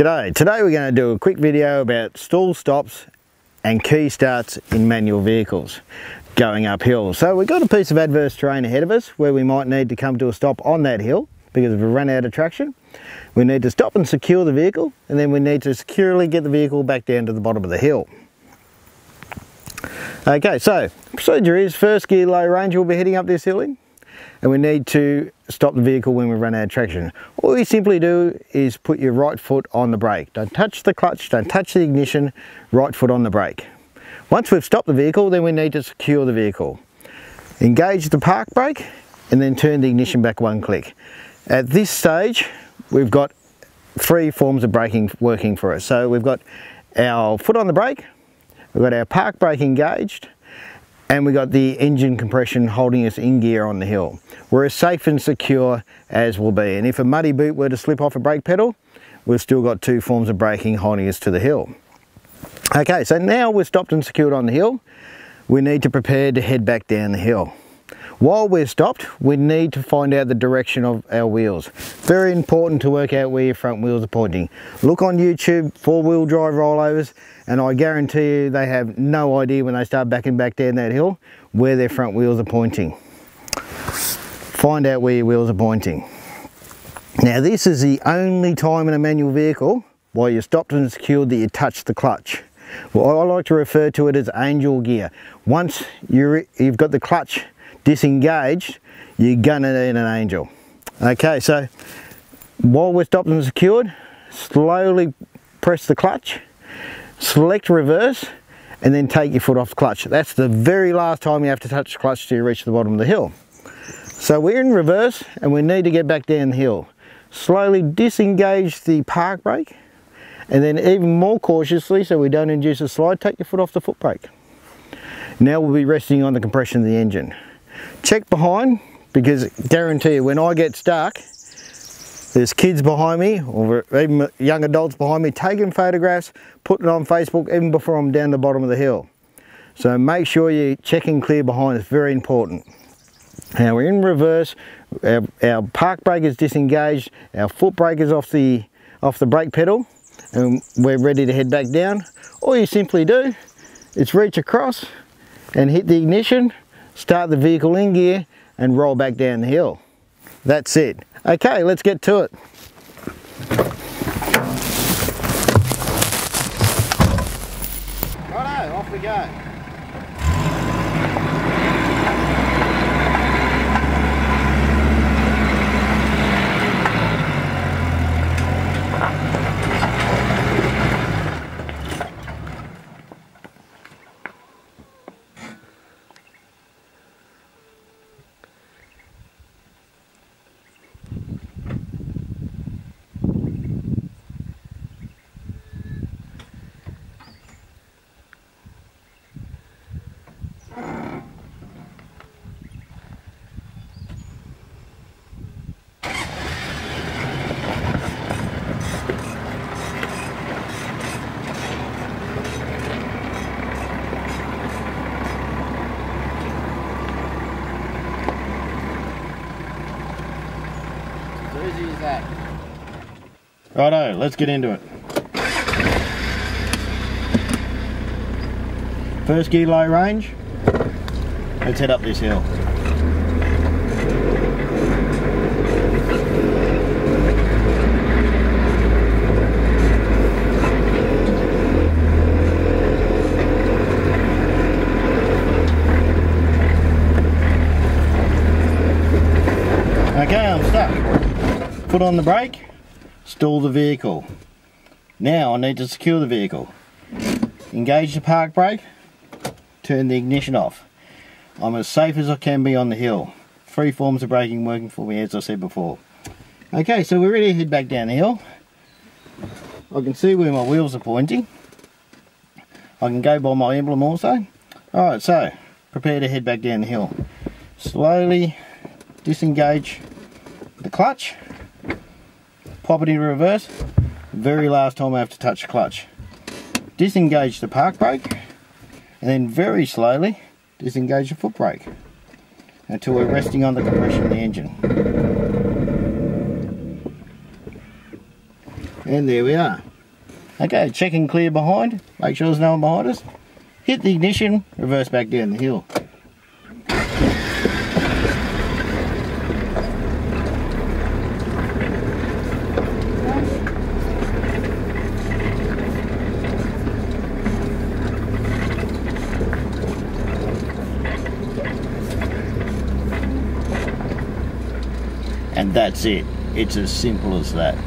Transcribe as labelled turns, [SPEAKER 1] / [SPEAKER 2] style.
[SPEAKER 1] G'day, today we're going to do a quick video about stall stops and key starts in manual vehicles going uphill. So we've got a piece of adverse terrain ahead of us where we might need to come to a stop on that hill because we've run out of traction. We need to stop and secure the vehicle and then we need to securely get the vehicle back down to the bottom of the hill. Okay, so procedure is first gear low range we'll be heading up this hill in and we need to stop the vehicle when we run out of traction. All you simply do is put your right foot on the brake. Don't touch the clutch, don't touch the ignition, right foot on the brake. Once we've stopped the vehicle, then we need to secure the vehicle. Engage the park brake and then turn the ignition back one click. At this stage, we've got three forms of braking working for us. So we've got our foot on the brake, we've got our park brake engaged, and we got the engine compression holding us in gear on the hill. We're as safe and secure as will be. And if a muddy boot were to slip off a brake pedal, we've still got two forms of braking holding us to the hill. Okay, so now we're stopped and secured on the hill, we need to prepare to head back down the hill. While we're stopped, we need to find out the direction of our wheels. Very important to work out where your front wheels are pointing. Look on YouTube, four-wheel drive rollovers, and I guarantee you they have no idea when they start backing back down that hill where their front wheels are pointing. Find out where your wheels are pointing. Now this is the only time in a manual vehicle while you're stopped and secured that you touch the clutch. Well, I like to refer to it as angel gear. Once you have got the clutch disengaged, you're gonna need an angel. Okay, so while we're stopped and secured, slowly press the clutch, select reverse, and then take your foot off the clutch. That's the very last time you have to touch the clutch till you reach the bottom of the hill. So we're in reverse and we need to get back down the hill. Slowly disengage the park brake and then even more cautiously so we don't induce a slide, take your foot off the foot brake. Now we'll be resting on the compression of the engine. Check behind because guarantee you when I get stuck, there's kids behind me or even young adults behind me taking photographs, putting it on Facebook even before I'm down the bottom of the hill. So make sure you check and clear behind, it's very important. Now we're in reverse, our, our park brake is disengaged, our foot brake is off the, off the brake pedal and we're ready to head back down. All you simply do is reach across and hit the ignition start the vehicle in gear and roll back down the hill. That's it. Okay, let's get to it. Righto, off we go. As that. Righto, let's get into it. First gear low range, let's head up this hill. Okay, I'm stuck. Put on the brake, stall the vehicle. Now I need to secure the vehicle. Engage the park brake, turn the ignition off. I'm as safe as I can be on the hill. Three forms of braking working for me as I said before. Okay, so we're ready to head back down the hill. I can see where my wheels are pointing. I can go by my emblem also. Alright, so prepare to head back down the hill. Slowly disengage the clutch pop it in reverse, very last time I have to touch the clutch. Disengage the park brake, and then very slowly disengage the foot brake until we're resting on the compression of the engine. And there we are. Okay, check and clear behind. Make sure there's no one behind us. Hit the ignition, reverse back down the hill. And that's it. It's as simple as that.